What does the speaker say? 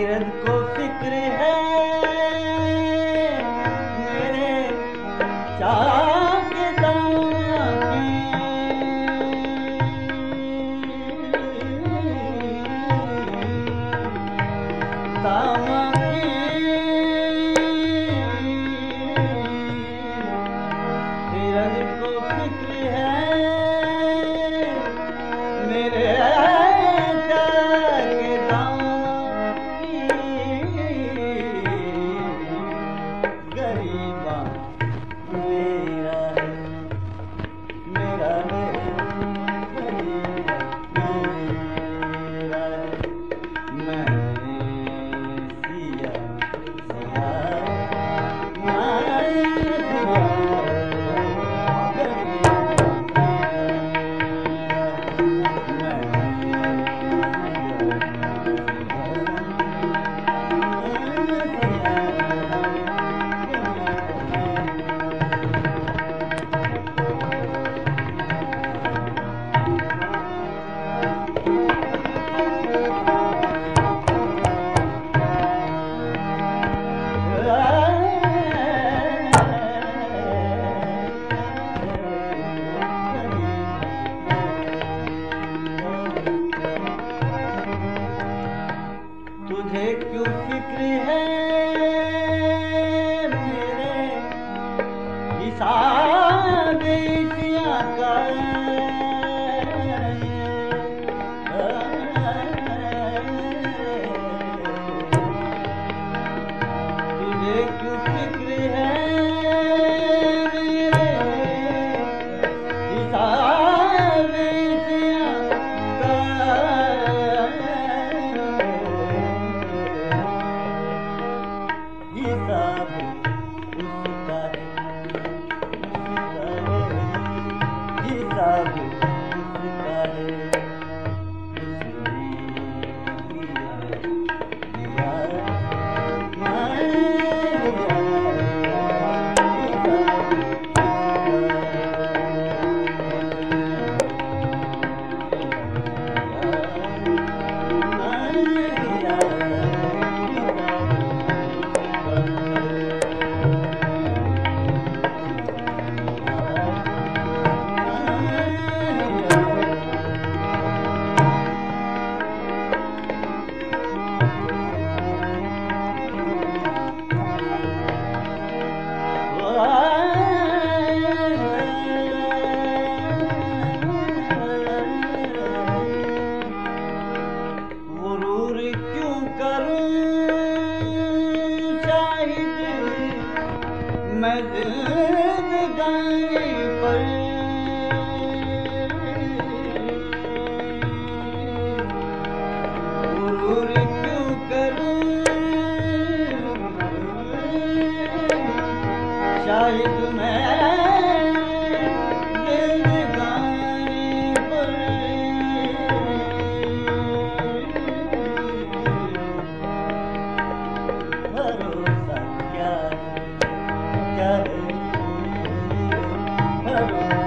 किरण को फ़िक्र है। मेरे चाके दामा फ़िक्र है मेरे हिसाब का Gita गाम Thank you.